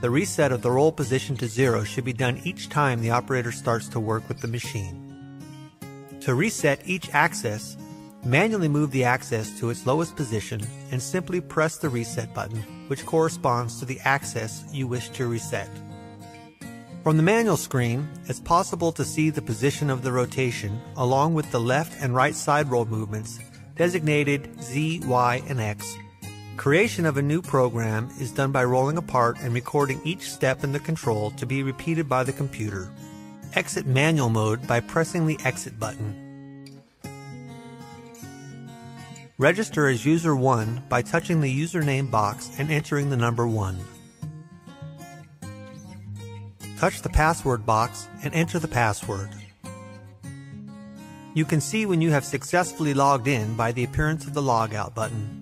The reset of the roll position to zero should be done each time the operator starts to work with the machine. To reset each axis, manually move the axis to its lowest position and simply press the reset button, which corresponds to the axis you wish to reset. From the manual screen, it's possible to see the position of the rotation along with the left and right side roll movements designated Z, Y, and X. Creation of a new program is done by rolling apart and recording each step in the control to be repeated by the computer. Exit manual mode by pressing the exit button. Register as user 1 by touching the username box and entering the number 1. Touch the password box and enter the password. You can see when you have successfully logged in by the appearance of the logout button.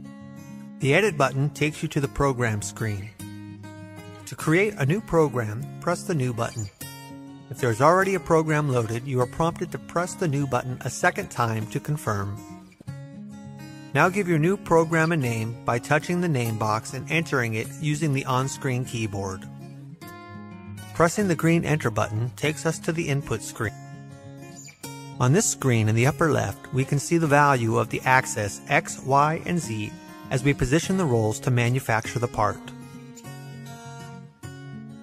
The edit button takes you to the program screen. To create a new program, press the new button. If there is already a program loaded, you are prompted to press the new button a second time to confirm. Now give your new program a name by touching the name box and entering it using the on-screen keyboard. Pressing the green enter button takes us to the input screen. On this screen in the upper left, we can see the value of the axis X, Y, and Z as we position the rolls to manufacture the part.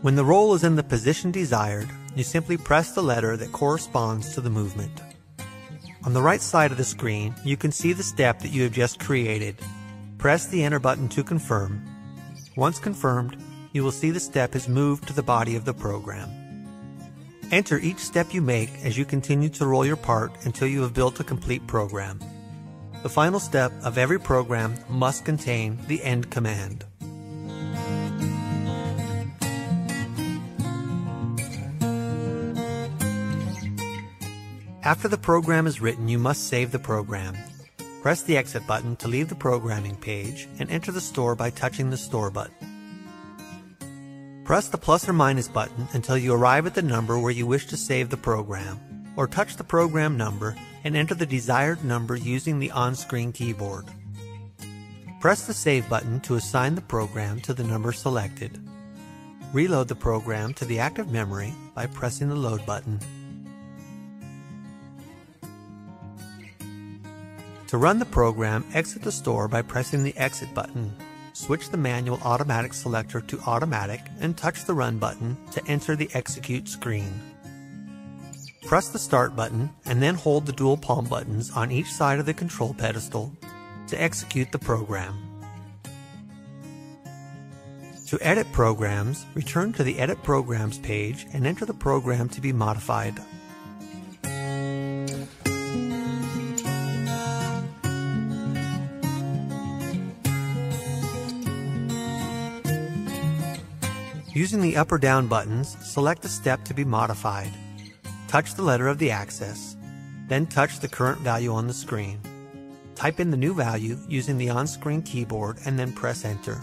When the roll is in the position desired, you simply press the letter that corresponds to the movement. On the right side of the screen, you can see the step that you have just created. Press the enter button to confirm. Once confirmed, you will see the step has moved to the body of the program. Enter each step you make as you continue to roll your part until you have built a complete program. The final step of every program must contain the end command. After the program is written, you must save the program. Press the exit button to leave the programming page and enter the store by touching the store button. Press the plus or minus button until you arrive at the number where you wish to save the program, or touch the program number and enter the desired number using the on-screen keyboard. Press the Save button to assign the program to the number selected. Reload the program to the active memory by pressing the Load button. To run the program, exit the store by pressing the Exit button switch the manual automatic selector to automatic and touch the run button to enter the execute screen. Press the start button and then hold the dual palm buttons on each side of the control pedestal to execute the program. To edit programs, return to the Edit Programs page and enter the program to be modified. Using the up or down buttons, select the step to be modified. Touch the letter of the axis, then touch the current value on the screen. Type in the new value using the on-screen keyboard and then press enter.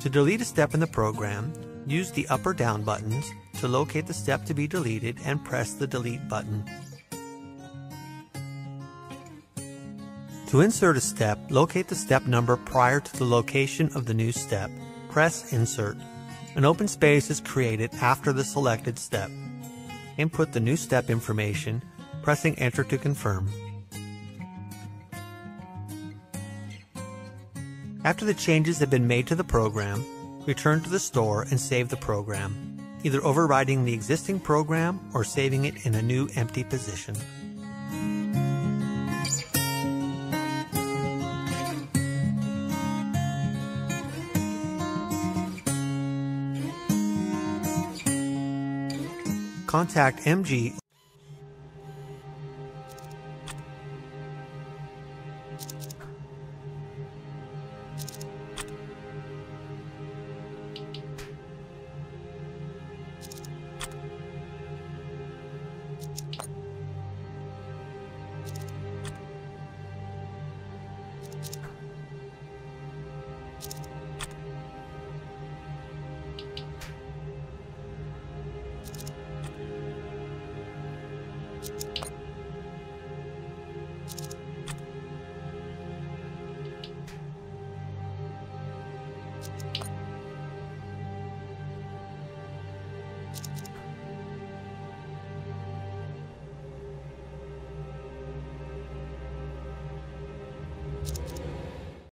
To delete a step in the program, use the up or down buttons to locate the step to be deleted and press the delete button. To insert a step, locate the step number prior to the location of the new step. Press Insert. An open space is created after the selected step. Input the new step information, pressing Enter to confirm. After the changes have been made to the program, return to the store and save the program either overriding the existing program or saving it in a new empty position. Contact MG